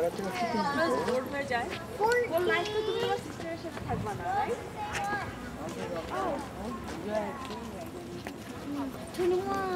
তারা তুমি shooting Twenty-one.